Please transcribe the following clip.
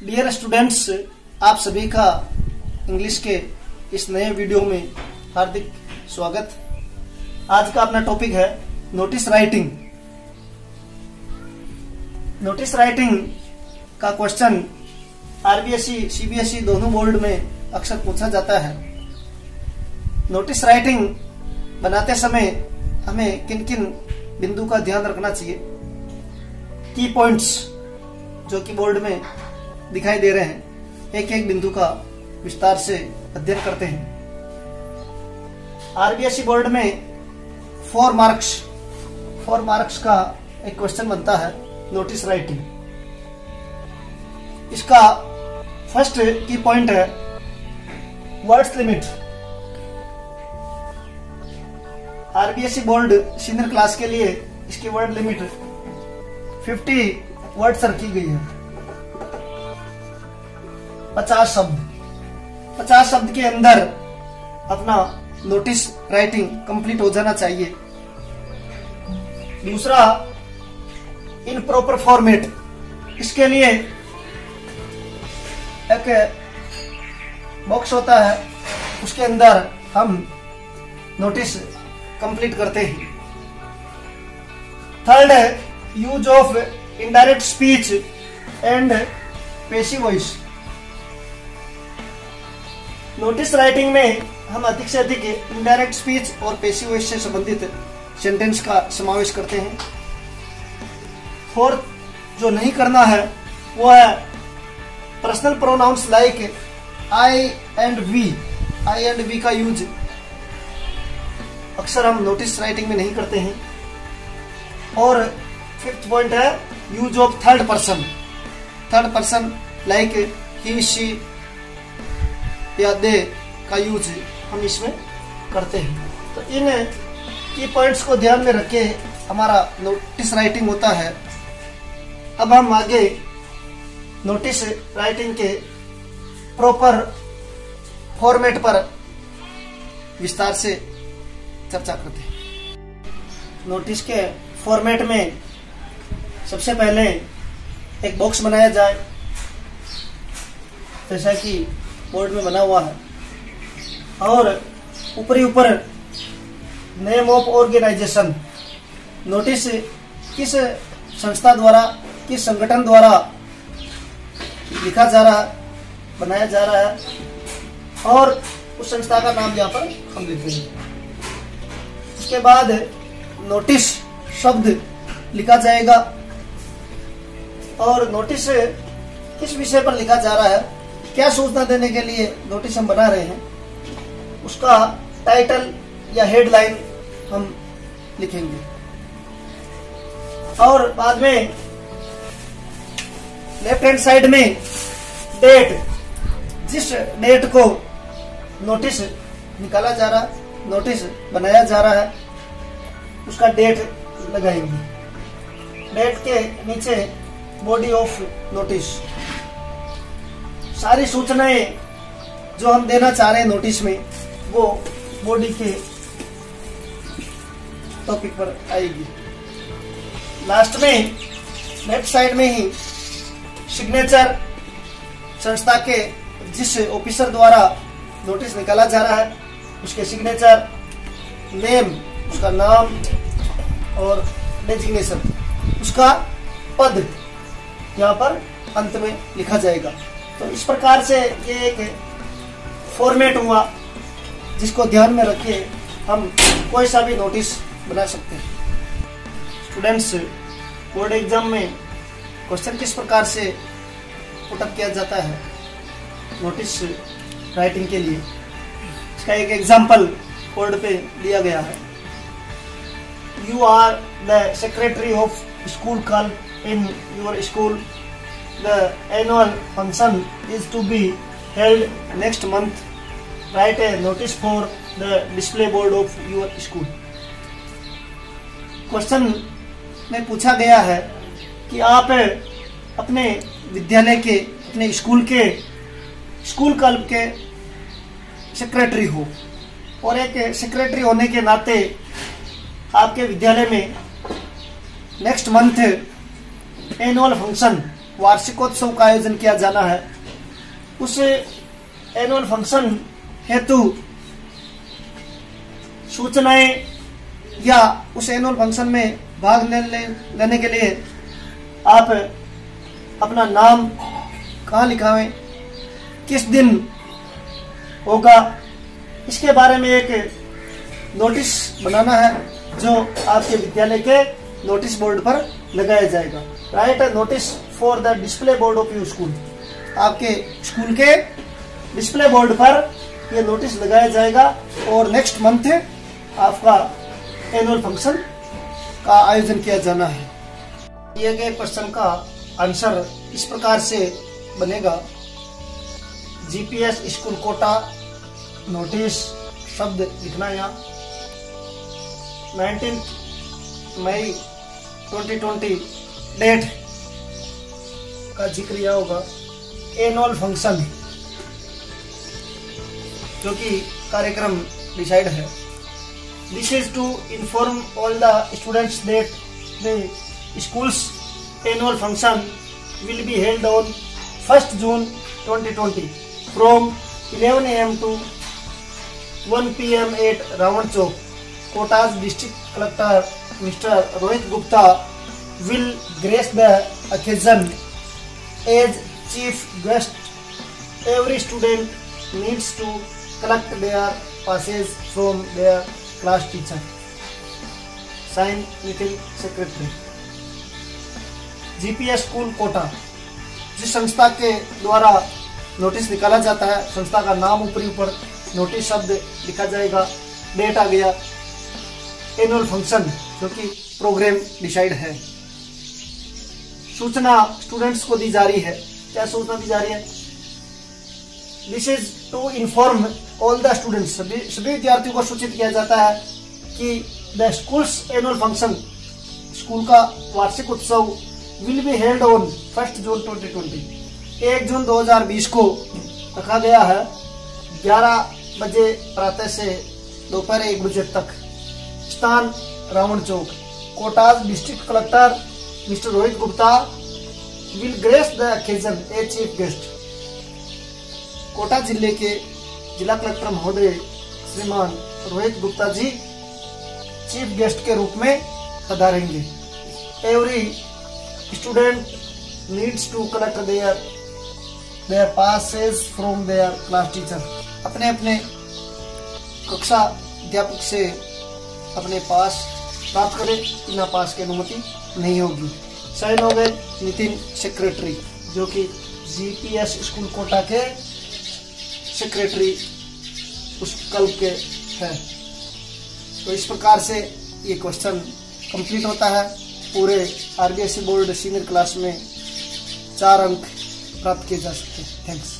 Dear students आप सभी का इंग्लिश के इस नए वीडियो में हार्दिक स्वागत। आज का अपना टॉपिक है नोटिस राइटिंग नोटिस राइटिंग का क्वेश्चन आरबीएसई सीबीएसई दोनों बोर्ड में अक्सर पूछा जाता है। नोटिस राइटिंग बनाते समय हमें किन किन बिंदु का ध्यान रखना चाहिए? की पॉइंट्स जो कि बोर्ड में दिखाई दे रहे हैं। एक एक बिंदु का विस्तार से अध्ययन करते हैं। आरबीएसई बोर्ड में फोर मार्क्स फोर मार्क्स का एक क्वेश्चन बनता है नोटिस राइटिंग इसका फ़र्स्ट की पॉइंट है words limit RBSE board senior class के लिए इसकी वर्ड लिमिट 50 वर्ड्स रखी गई है। 50 शब्द। 50 शब्द के अंदर अपना नोटिस राइटिंग कंप्लीट हो जाना चाहिए। दूसरा इन प्रॉपर फॉर्मेट इसके लिए एक बॉक्स होता है, उसके अंदर हम नोटिस कंप्लीट करते हैं। Third use of indirect speech and passive voice notice writing में हम अधिक से अधिक इनडायरेक्ट स्पीच और पेशी से संबंधित सेंटेंस का समावेश करते हैं। फोर्थ जो नहीं करना है, वो है personal pronouns like I and we I and we का यूज़ अक्सर हम नोटिस राइटिंग में नहीं करते हैं। और फिफ्थ पॉइंट है use of third person third person like he she या दे का यूज़ हम इसमें करते हैं। तो इन की पॉइंट्स को ध्यान में रख हमारा नोटिस राइटिंग होता है। अब हम आगे नोटिस राइटिंग के प्रॉपर फॉर्मेट पर विस्तार से चर्चा करते हैं। नोटिस के फॉर्मेट में सबसे पहले एक बॉक्स बनाया जाए। जैसा कि बोर्ड में बना हुआ है। और ऊपरी ऊपर नेम ऑफ़ ऑर्गेनाइजेशन नोटिस किस संस्था द्वारा, किस संगठन द्वारा लिखा जा रहा है बनाया जा रहा है, और उस संस्था का नाम यहाँ पर हम लिखेंगे। उसके बाद नोटिस शब्द लिखा जाएगा, और नोटिस किस विषय पर लिखा जा रहा है क्या सूचना देने के लिए नोटिस हम बना रहे हैं, उसका टाइटल या हेडलाइन हम लिखेंगे। और बाद में लेफ़्ट हैंड साइड में डेट जिस डेट को नोटिस निकाला जा रहा नोटिस बनाया जा रहा है, उसका डेट लगाएँगे। डेट के नीचे बॉडी ऑफ़ नोटिस सारी सूचनाएँ जो हम देना चाह रहे हैं नोटिस में, वो बॉडी के टॉपिक पर आएगी। लास्ट में लेफ़्ट साइड में ही सिग्नेचर संस्था के जिस ऑफिसर द्वारा नोटिस निकाला जा रहा है, उसके सिग्नेचर नेम उसका नाम और डेजिग्नेशन उसका पद यहाँ पर अंत में लिखा जाएगा। तो इस प्रकार से ये एक फॉर्मेट हुआ, जिसको ध्यान में रखे हम कोई सा भी नोटिस बना सकते हैं। स्टूडेंट्स बोर्ड एग्ज़ाम में क्वेश्चन किस प्रकार से पुटअप किया जाता है? नोटिस राइटिंग के लिए। इसका एक एग्ज़ाम्पल बोर्ड पे दिया गया है। You are the secretary of school कल in your school the annual function is to be held next month write a notice for the display board of your school question में पूछा गया है कि आप अपने विद्यालय के, अपने स्कूल के, स्कूल क्लब के सेक्रेटरी हो। और एक सेक्रेटरी होने के नाते आपके विद्यालय में नेक्स्ट मंथ एनुअल फ़ंक्शन वार्षिकोत्सव का आयोजन किया जाना है। उस एनुअल फ़ंक्शन हेतु सूचनाएँ या उस एनुअल फ़ंक्शन में भाग ले, ले, लेने के लिए आप अपना नाम कहाँ लिखावें किस दिन होगा इसके बारे में एक नोटिस बनाना है जो आपके विद्यालय के नोटिस बोर्ड पर लगाया जाएगा। Write notice for the display board of you school आपके स्कूल के डिस्प्ले बोर्ड पर यह नोटिस लगाया जाएगा और नेक्स्ट मंथ आपका एनुअल फ़ंक्शन का आयोजन किया जाना है। दिए गए क्वेश्चन का आंसर इस प्रकार से बनेगा। जीपीएस स्कूल कोटा नोटिस शब्द लिखना यहाँ नाइनटीन मई 2020 डेट का ज़िक्र यह होगा एनुअल फ़ंक्शन जो कि कार्यक्रम डिसाइड है this is to inform all the students that the school's annual function will be held on 1st June 2020 from 11 am to 1 pm at Ravan Chowk. Kota's district collector Mr. Rohit Gupta will grace the occasion as chief guest. Every student needs to collect their passes from their class teacher. Sign Nitin Secretary. GPS school Kota जिस संस्था के द्वारा notice निकाला जाता है संस्था का नाम ऊपरी ऊपर नोटिस शब्द लिखा जाएगा डेट आ गया एनुअल फ़ंक्शन जो कि प्रोग्राम डिसाइड है। सूचना स्टूडेंट्स को दी जा रही है। क्या सूचना दी जा रही है? This is to inform all the students सभी विद्यार्थियों को सूचित किया जाता है कि the school's annual function school का वार्षिक उत्सव will be held on first June 2020 एक जून 2020 को रखा गया है। 11 बजे प्रातः से दोपहर एक बजे तक। स्थान Ravan Chowk. Kota's district collector, mister Rohit Gupta. Will grace the occasion a chief guest. Kota ज़िले के जिला कलेक्टर महोदय, श्रीमान रोहित गुप्ता जी चीफ गेस्ट के रूप में पधारेंगे। Every student needs to collect their their passes from their class teacher अपने अपने कक्षा अध्यापक से अपने पास प्राप्त करें, बिना पास की अनुमति नहीं होगी। साइन हो गए नितिन सेक्रेटरी जो कि जीपीएस स्कूल कोटा के सेक्रेटरी उस कल के हैं। तो इस प्रकार से ये क्वेश्चन कंप्लीट होता है। पूरे आरबीएससी बोर्ड सीनियर क्लास में चार अंक प्राप्त किए जा सकते हैं। थैंक्स